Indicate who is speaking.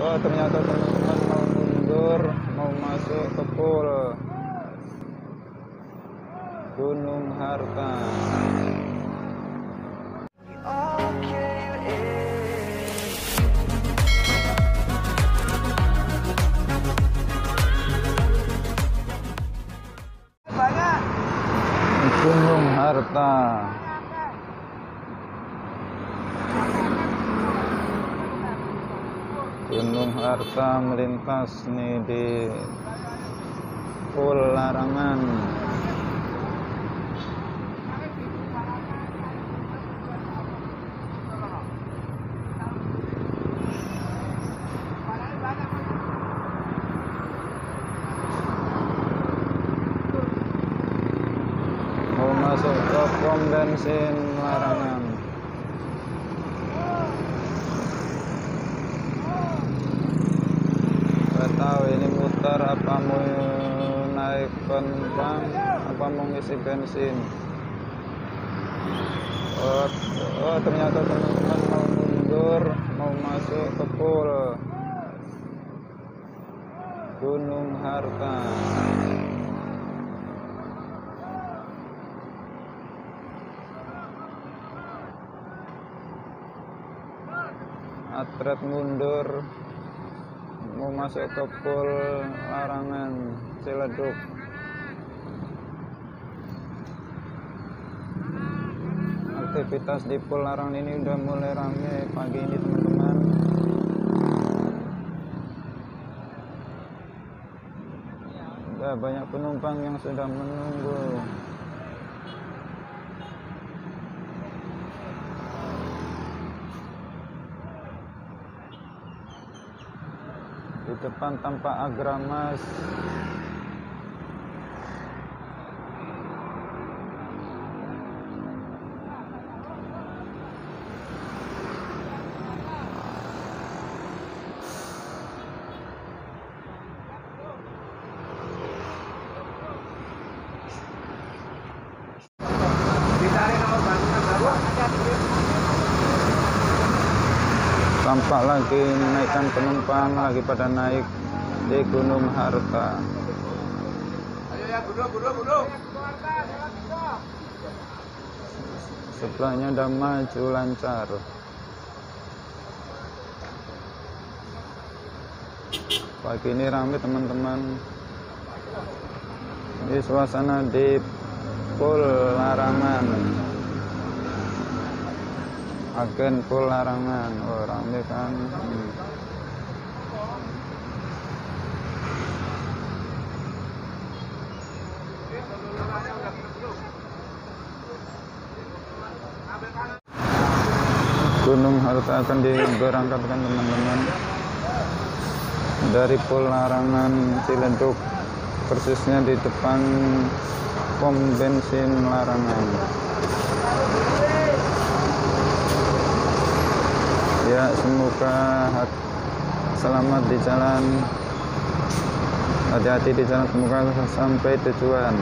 Speaker 1: oh ternyata teman-teman mau mundur mau masuk ke pool Gunung Harta. Gunung Harta Gunung Harta melintas nih di Pul Larangan. Mau masuk ke pom bensin Larangan apa mau naik penumpang apa mau ngisi bensin? Oh, oh ternyata teman-teman mau mundur mau masuk ke pool Gunung Harta. Atret mundur masuk ke pool larangan Ciledug. Aktivitas di pool larangan ini udah mulai rame pagi ini teman-teman. Udah banyak penumpang yang sudah menunggu di depan tampak agramas tampak lagi menaikkan penumpang lagi pada naik di Gunung Harta.
Speaker 2: Ayo ya, gudung, gudung, gudung.
Speaker 1: sebelahnya udah maju lancar. Pagi ini ramai teman-teman. Ini suasana di Pul Larangan agen Pul Larangan oh ramai kan. Gunung Harta akan diberangkatkan teman-teman dari Pul Larangan Ciledug persisnya di depan pom bensin Larangan ya semoga selamat di jalan. Hati-hati di jalan semoga sampai tujuan